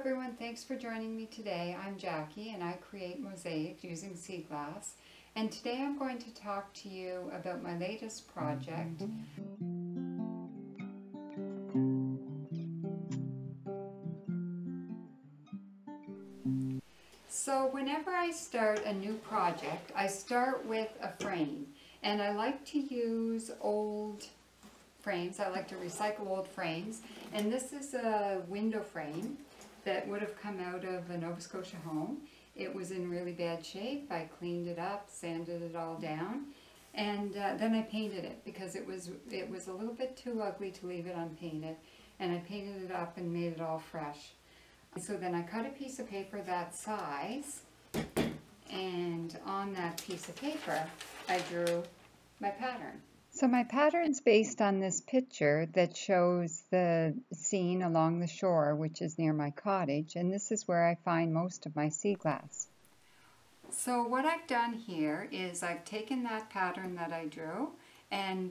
everyone, thanks for joining me today. I'm Jackie and I create mosaics using sea glass. And today I'm going to talk to you about my latest project. So whenever I start a new project, I start with a frame. And I like to use old frames. I like to recycle old frames. And this is a window frame that would have come out of a Nova Scotia home. It was in really bad shape. I cleaned it up, sanded it all down, and uh, then I painted it because it was it was a little bit too ugly to leave it unpainted. And I painted it up and made it all fresh. So then I cut a piece of paper that size, and on that piece of paper, I drew my pattern. So my pattern's based on this picture that shows the scene along the shore, which is near my cottage, and this is where I find most of my sea glass. So what I've done here is I've taken that pattern that I drew and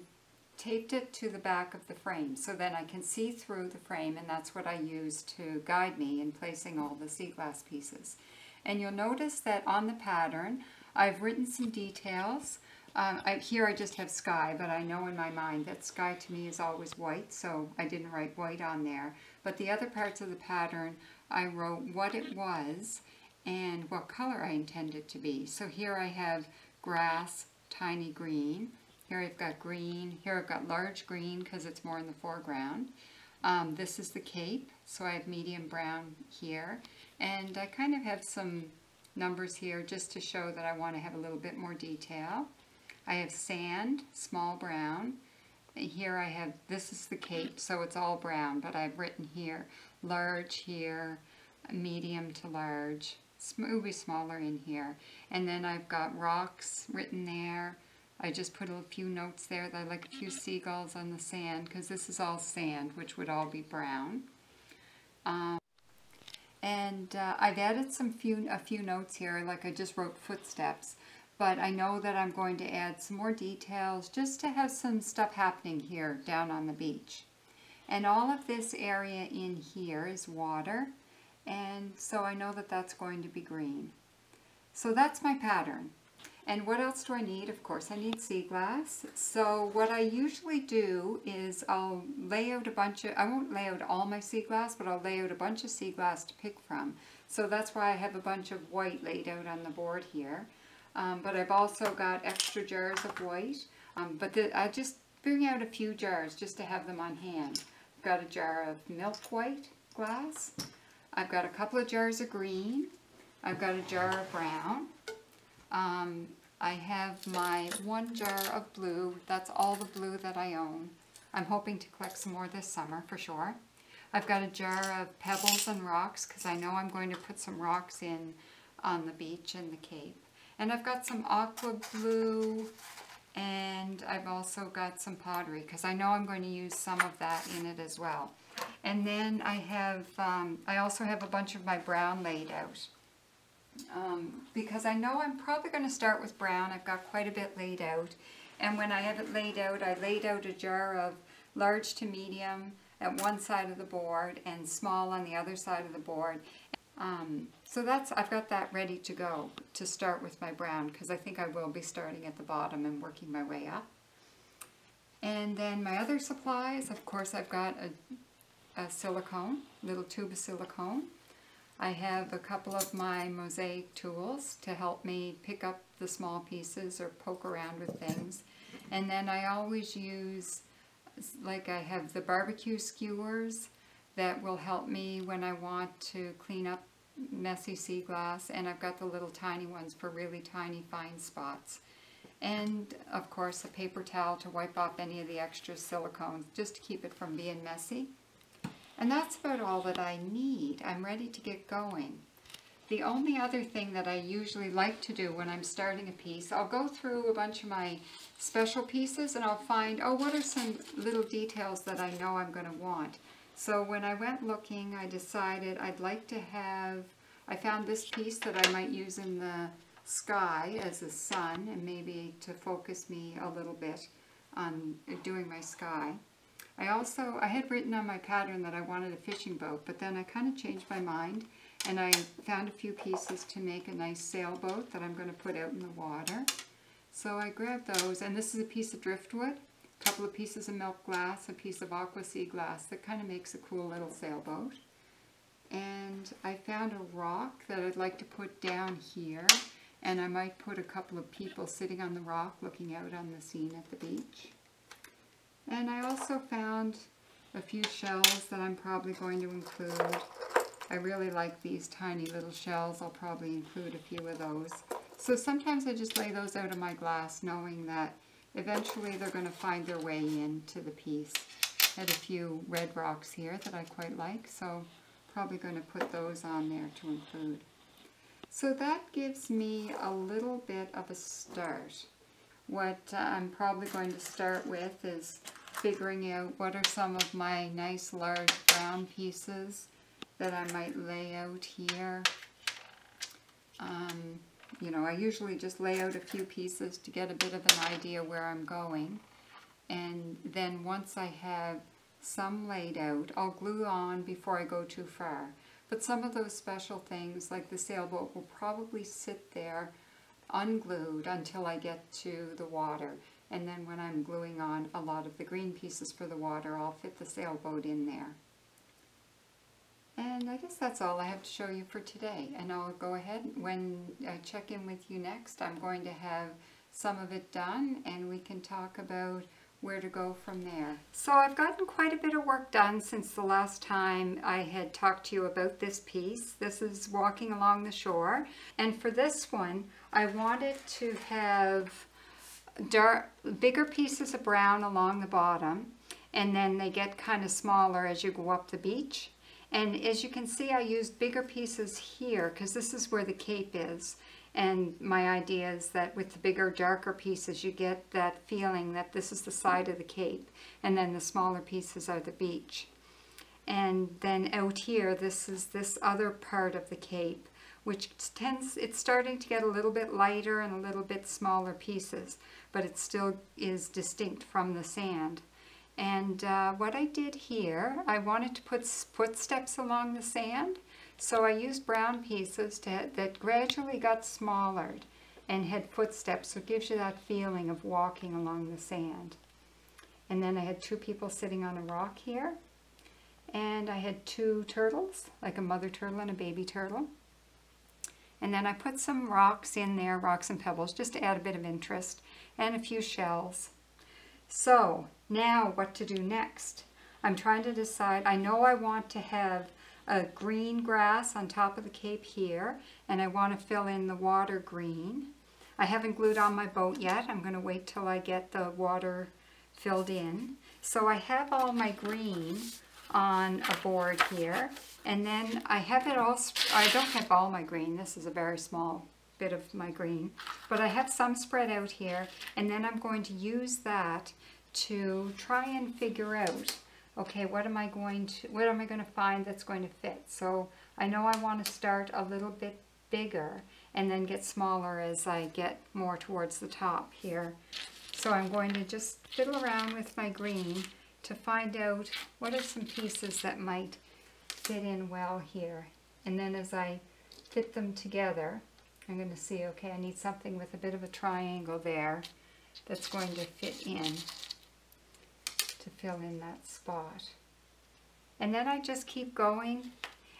taped it to the back of the frame so that I can see through the frame and that's what I use to guide me in placing all the sea glass pieces. And you'll notice that on the pattern I've written some details. Um, I, here I just have sky, but I know in my mind that sky to me is always white, so I didn't write white on there. But the other parts of the pattern, I wrote what it was and what color I intended to be. So here I have grass, tiny green, here I've got green. Here I've got large green because it's more in the foreground. Um, this is the cape, so I have medium brown here. And I kind of have some numbers here just to show that I want to have a little bit more detail. I have sand, small brown. And here I have, this is the cape, so it's all brown, but I've written here large here, medium to large. Will be smaller in here. And then I've got rocks written there, I just put a few notes there that I like a few seagulls on the sand because this is all sand, which would all be brown. Um, and uh, I've added some few a few notes here, like I just wrote footsteps. But I know that I'm going to add some more details just to have some stuff happening here down on the beach. And all of this area in here is water, and so I know that that's going to be green. So that's my pattern. And what else do I need? Of course, I need sea glass. So what I usually do is I'll lay out a bunch of, I won't lay out all my sea glass, but I'll lay out a bunch of sea glass to pick from. So that's why I have a bunch of white laid out on the board here. Um, but I've also got extra jars of white. Um, but the, I just bring out a few jars just to have them on hand. I've got a jar of milk white glass. I've got a couple of jars of green. I've got a jar of brown. Um, I have my one jar of blue. That's all the blue that I own. I'm hoping to collect some more this summer for sure. I've got a jar of pebbles and rocks because I know I'm going to put some rocks in on the beach and the Cape. And I've got some aqua blue and I've also got some pottery because I know I'm going to use some of that in it as well. And then I have, um, I also have a bunch of my brown laid out um, because I know I'm probably going to start with brown. I've got quite a bit laid out. And when I have it laid out, I laid out a jar of large to medium at one side of the board and small on the other side of the board. Um, so that's, I've got that ready to go to start with my brown because I think I will be starting at the bottom and working my way up. And then my other supplies, of course I've got a, a silicone, little tube of silicone. I have a couple of my mosaic tools to help me pick up the small pieces or poke around with things. And then I always use, like I have the barbecue skewers that will help me when I want to clean up messy sea glass. And I've got the little tiny ones for really tiny fine spots. And of course a paper towel to wipe off any of the extra silicones just to keep it from being messy. And that's about all that I need. I'm ready to get going. The only other thing that I usually like to do when I'm starting a piece, I'll go through a bunch of my special pieces and I'll find, oh, what are some little details that I know I'm going to want. So when I went looking, I decided I'd like to have, I found this piece that I might use in the sky as a sun and maybe to focus me a little bit on doing my sky. I also, I had written on my pattern that I wanted a fishing boat, but then I kind of changed my mind and I found a few pieces to make a nice sailboat that I'm going to put out in the water. So I grabbed those, and this is a piece of driftwood, a couple of pieces of milk glass, a piece of aqua sea glass that kind of makes a cool little sailboat. And I found a rock that I'd like to put down here, and I might put a couple of people sitting on the rock looking out on the scene at the beach. And I also found a few shells that I'm probably going to include. I really like these tiny little shells. I'll probably include a few of those. So sometimes I just lay those out of my glass knowing that eventually they're going to find their way into the piece. I had a few red rocks here that I quite like, so probably going to put those on there to include. So that gives me a little bit of a start. What uh, I'm probably going to start with is figuring out what are some of my nice large brown pieces that I might lay out here. Um, you know, I usually just lay out a few pieces to get a bit of an idea where I'm going. And then once I have some laid out, I'll glue on before I go too far. But some of those special things, like the sailboat, will probably sit there unglued until I get to the water. And then when I'm gluing on a lot of the green pieces for the water, I'll fit the sailboat in there. And I guess that's all I have to show you for today. And I'll go ahead, when I check in with you next, I'm going to have some of it done and we can talk about where to go from there. So I've gotten quite a bit of work done since the last time I had talked to you about this piece. This is Walking Along the Shore. And for this one, I wanted to have dark, bigger pieces of brown along the bottom and then they get kind of smaller as you go up the beach. And as you can see, I used bigger pieces here because this is where the cape is. And my idea is that with the bigger, darker pieces, you get that feeling that this is the side of the cape. And then the smaller pieces are the beach. And then out here, this is this other part of the cape, which tends, it's starting to get a little bit lighter and a little bit smaller pieces, but it still is distinct from the sand. And uh, what I did here, I wanted to put footsteps along the sand. So I used brown pieces to, that gradually got smaller and had footsteps. So it gives you that feeling of walking along the sand. And then I had two people sitting on a rock here. And I had two turtles, like a mother turtle and a baby turtle. And then I put some rocks in there, rocks and pebbles, just to add a bit of interest, and a few shells. So now what to do next? I'm trying to decide, I know I want to have a green grass on top of the cape here, and I want to fill in the water green. I haven't glued on my boat yet. I'm going to wait till I get the water filled in. So I have all my green on a board here, and then I have it all, I don't have all my green. This is a very small bit of my green, but I have some spread out here, and then I'm going to use that to try and figure out, okay, what am I going to, what am I going to find that's going to fit? So I know I want to start a little bit bigger and then get smaller as I get more towards the top here. So I'm going to just fiddle around with my green to find out what are some pieces that might fit in well here. And then as I fit them together, I'm going to see, okay, I need something with a bit of a triangle there that's going to fit in to fill in that spot. And then I just keep going.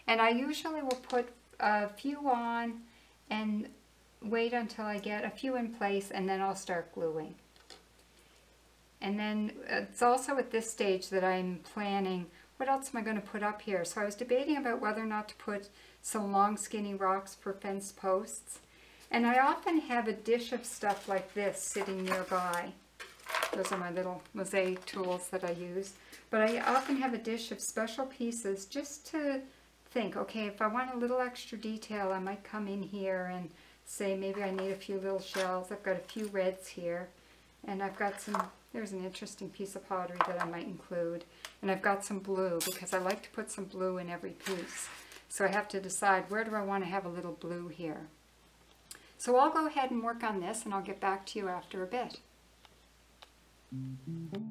And I usually will put a few on and wait until I get a few in place and then I'll start gluing. And then it's also at this stage that I'm planning what else am I going to put up here? So I was debating about whether or not to put some long skinny rocks for fence posts. And I often have a dish of stuff like this sitting nearby. Those are my little mosaic tools that I use. But I often have a dish of special pieces just to think, okay, if I want a little extra detail, I might come in here and say maybe I need a few little shells. I've got a few reds here. And I've got some, there's an interesting piece of pottery that I might include. And I've got some blue because I like to put some blue in every piece. So I have to decide where do I want to have a little blue here. So I'll go ahead and work on this and I'll get back to you after a bit. Mm-hmm.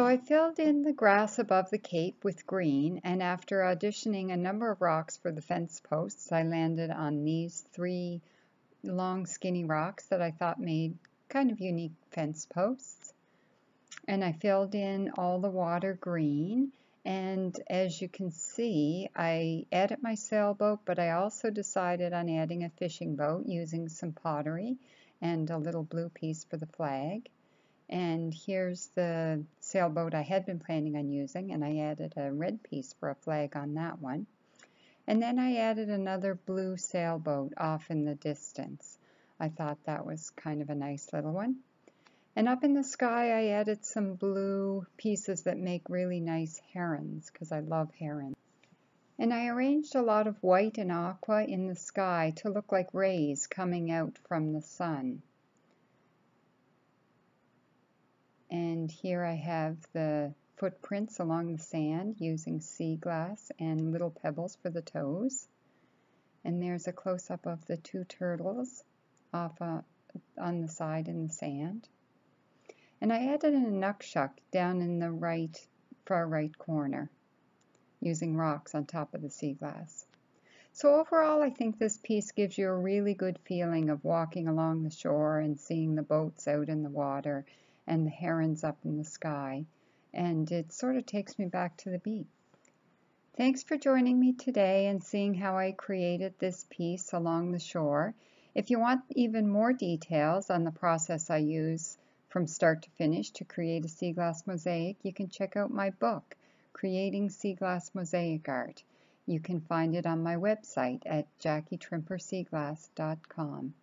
So I filled in the grass above the cape with green and after auditioning a number of rocks for the fence posts I landed on these three long skinny rocks that I thought made kind of unique fence posts. And I filled in all the water green and as you can see I added my sailboat but I also decided on adding a fishing boat using some pottery and a little blue piece for the flag. And here's the sailboat I had been planning on using, and I added a red piece for a flag on that one. And then I added another blue sailboat off in the distance. I thought that was kind of a nice little one. And up in the sky I added some blue pieces that make really nice herons, because I love herons. And I arranged a lot of white and aqua in the sky to look like rays coming out from the sun. And here I have the footprints along the sand using sea glass and little pebbles for the toes. And there's a close-up of the two turtles off uh, on the side in the sand. And I added a inukshuk down in the right, far right corner using rocks on top of the sea glass. So overall, I think this piece gives you a really good feeling of walking along the shore and seeing the boats out in the water and the herons up in the sky, and it sort of takes me back to the beach. Thanks for joining me today and seeing how I created this piece along the shore. If you want even more details on the process I use from start to finish to create a sea glass mosaic, you can check out my book, Creating Sea Glass Mosaic Art. You can find it on my website at jackietrimperseaglass.com.